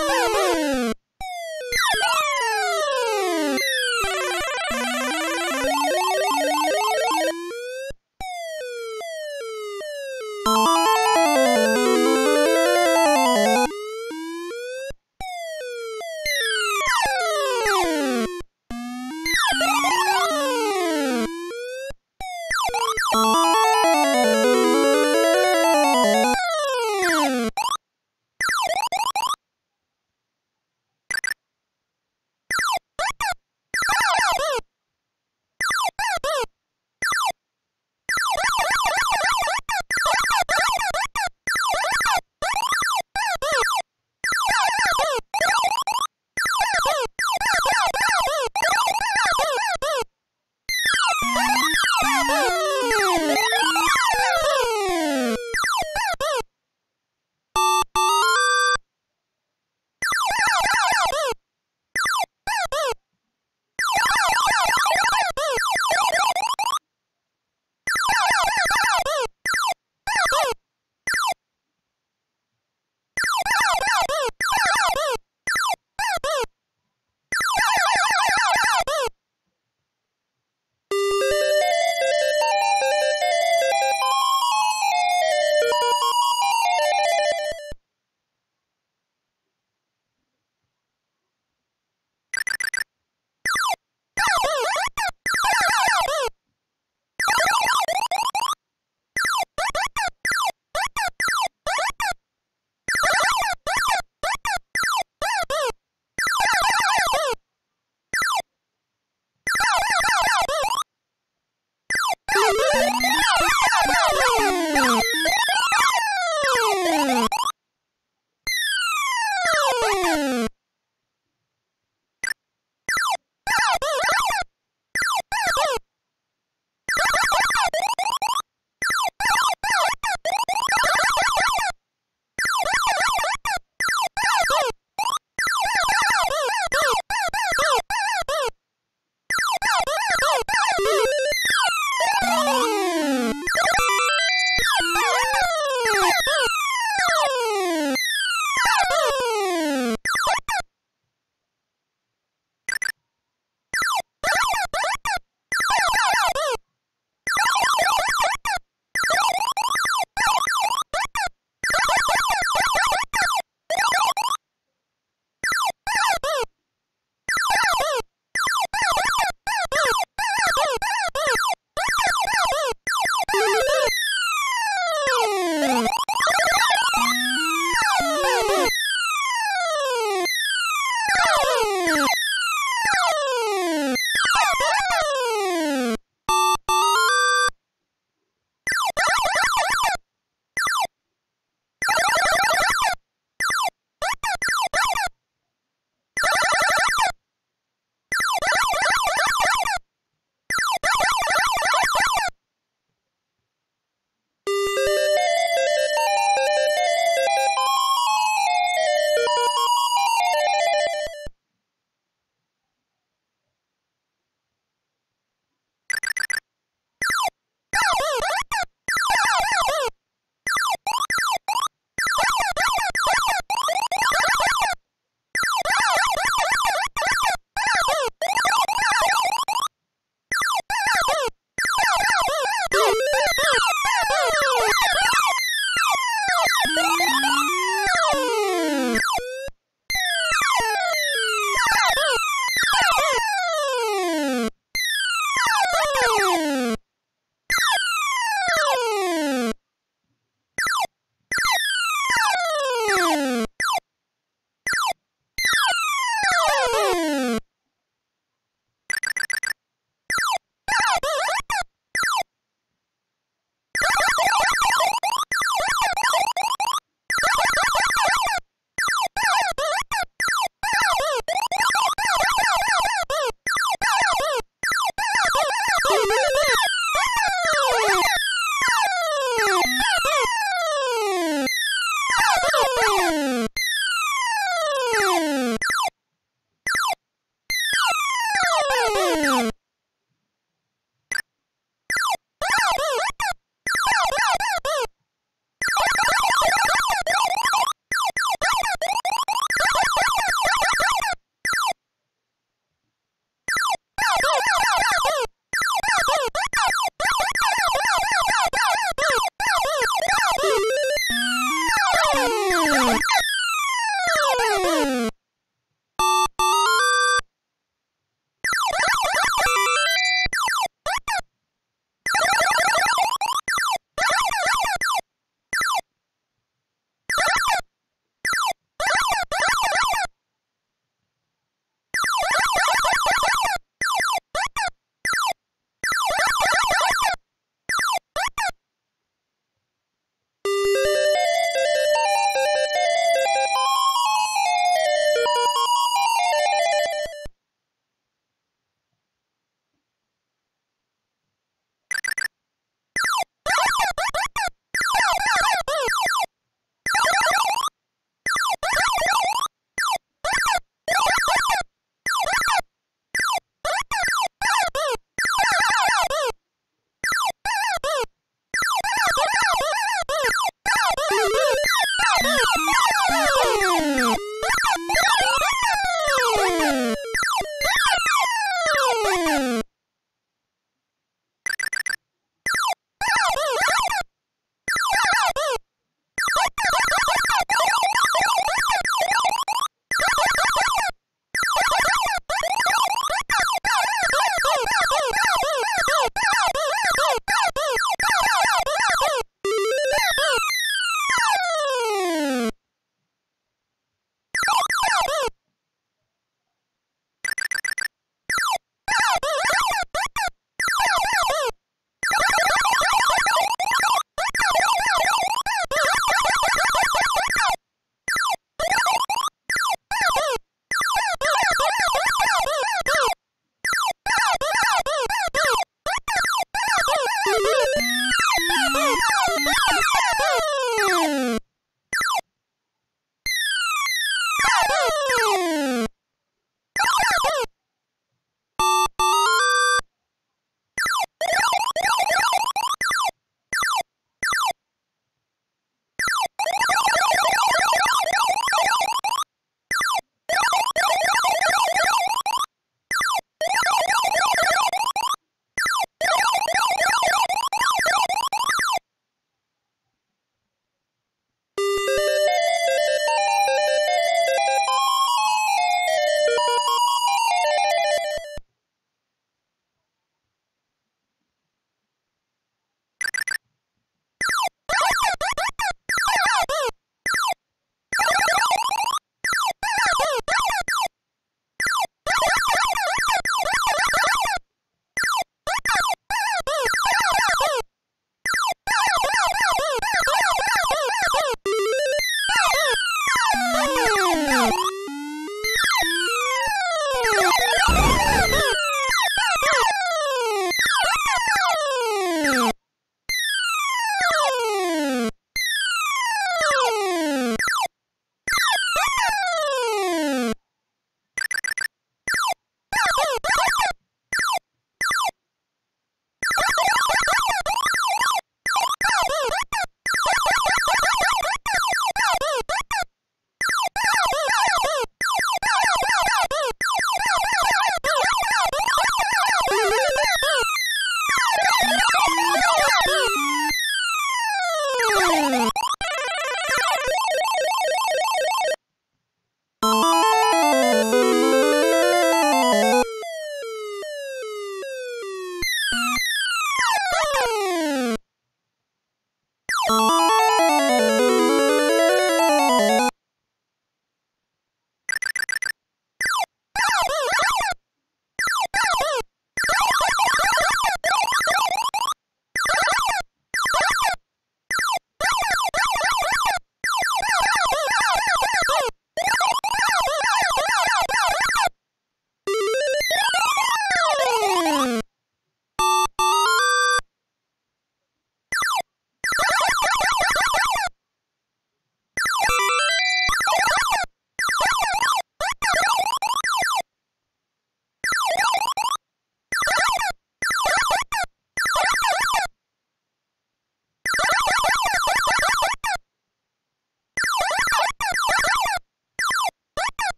Woo! Yeah!